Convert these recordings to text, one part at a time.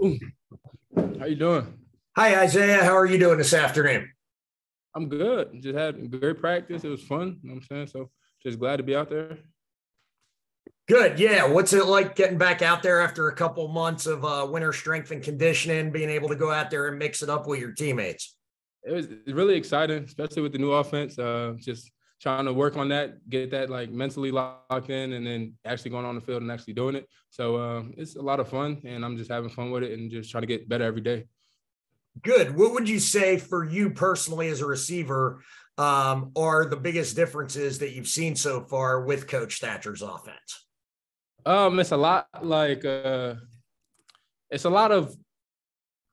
How you doing? Hi, Isaiah. How are you doing this afternoon? I'm good. Just had great practice. It was fun. You know what I'm saying? So just glad to be out there. Good. Yeah. What's it like getting back out there after a couple months of uh, winter strength and conditioning, being able to go out there and mix it up with your teammates? It was really exciting, especially with the new offense. Uh, just trying to work on that, get that like mentally locked in, and then actually going on the field and actually doing it. So uh, it's a lot of fun, and I'm just having fun with it and just trying to get better every day. Good. What would you say for you personally as a receiver um, are the biggest differences that you've seen so far with Coach Thatcher's offense? Um, it's a lot like uh, it's a lot of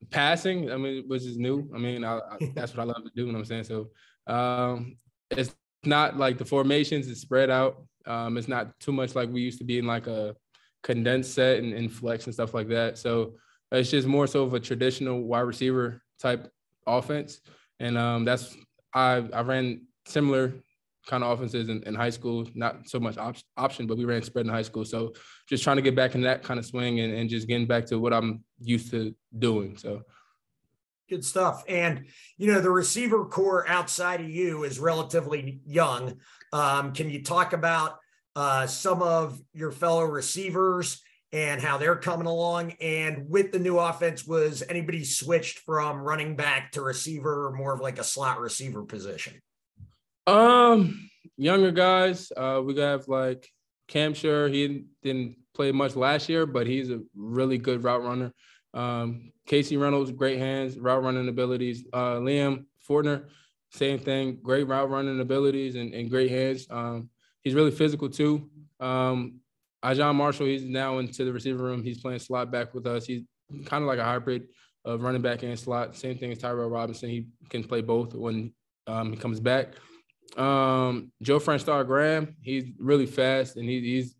passing. I mean, which is new. I mean, I, I, that's what I love to do. You know what I'm saying? So um, it's not like the formations is spread out. Um, it's not too much like we used to be in like a condensed set and, and flex and stuff like that. So it's just more so of a traditional wide receiver type offense. And um, that's I I ran similar kind of offenses in, in high school, not so much op- option, but we ran spread in high school. So just trying to get back in that kind of swing and, and just getting back to what I'm used to doing. So Good stuff. And, you know, the receiver corps outside of you is relatively young. Um, can you talk about uh, some of your fellow receivers and how they're coming along? And with the new offense, was anybody switched from running back to receiver or more of like a slot receiver position? Um, younger guys. Uh, we have like Cam Sure. He didn't play much last year, but he's a really good route runner. Um, Casey Reynolds, great hands, route running abilities. Uh, Liam Fortner, same thing, great route running abilities and, and great hands. Um, he's really physical too. Um, John Marshall, he's now into the receiver room. He's playing slot back with us. He's kind of like a hybrid of running back and slot. Same thing as Tyrell Robinson. He can play both when um, he comes back. Um, Joe French Star Graham, he's really fast and he, he's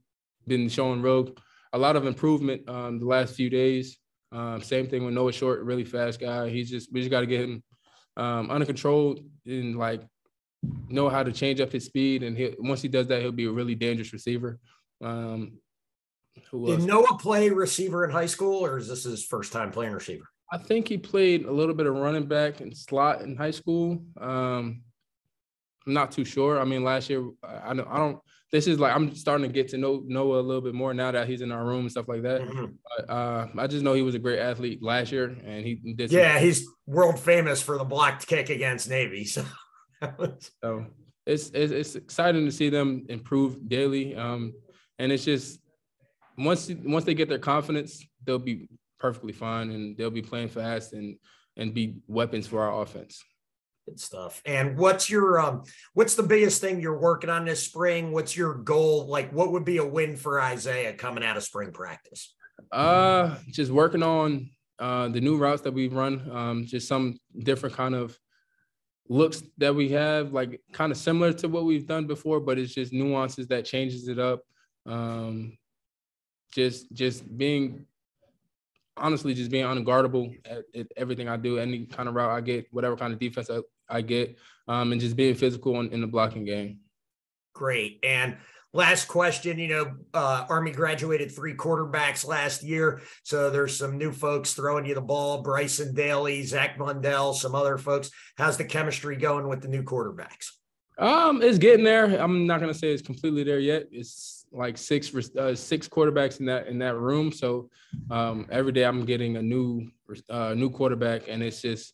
been showing real a lot of improvement um, the last few days. Um, same thing with Noah Short, really fast guy. He's just we just got to get him um, under control and like know how to change up his speed. And he, once he does that, he'll be a really dangerous receiver. Um, Did Noah play receiver in high school, or is this his first time playing receiver? I think he played a little bit of running back and slot in high school. Um, I'm not too sure. I mean, last year I don't, I don't. This is like I'm starting to get to know Noah a little bit more now that he's in our room and stuff like that. Mm-hmm. But, uh, I just know he was a great athlete last year, and he did. Yeah, he's world famous for the blocked kick against Navy. So, so it's, it's, it's exciting to see them improve daily. Um, and it's just once once they get their confidence, they'll be perfectly fine, and they'll be playing fast and and be weapons for our offense. Good stuff. And what's your um what's the biggest thing you're working on this spring? What's your goal? Like what would be a win for Isaiah coming out of spring practice? Uh just working on uh the new routes that we run, um, just some different kind of looks that we have, like kind of similar to what we've done before, but it's just nuances that changes it up. Um just just being honestly just being unguardable at, at, everything I do, any kind of route I get, whatever kind of defense I, I get, um, and just being physical in, in, the blocking game. Great. And last question, you know, uh, Army graduated three quarterbacks last year. So there's some new folks throwing you the ball, Bryson Daily, Zach Mundell, some other folks. How's the chemistry going with the new quarterbacks? Um, it's getting there. I'm not gonna say it's completely there yet. It's like six uh, six quarterbacks in that in that room. So um, every day I'm getting a new uh, new quarterback, and it's just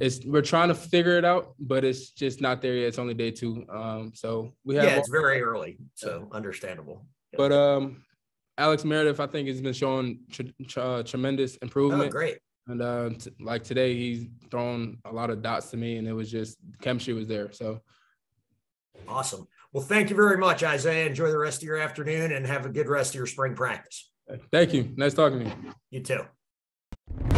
it's we're trying to figure it out, but it's just not there yet. It's only day two. Um, so we have yeah, it's very early, so understandable. But um, Alex Meredith, I think, has been showing tr- uh, tremendous improvement. Oh, great. And uh, t- like today, he's thrown a lot of dots to me, and it was just chemistry was there. So Awesome. Well, thank you very much, Isaiah. Enjoy the rest of your afternoon and have a good rest of your spring practice. Thank you. Nice talking to you. You too.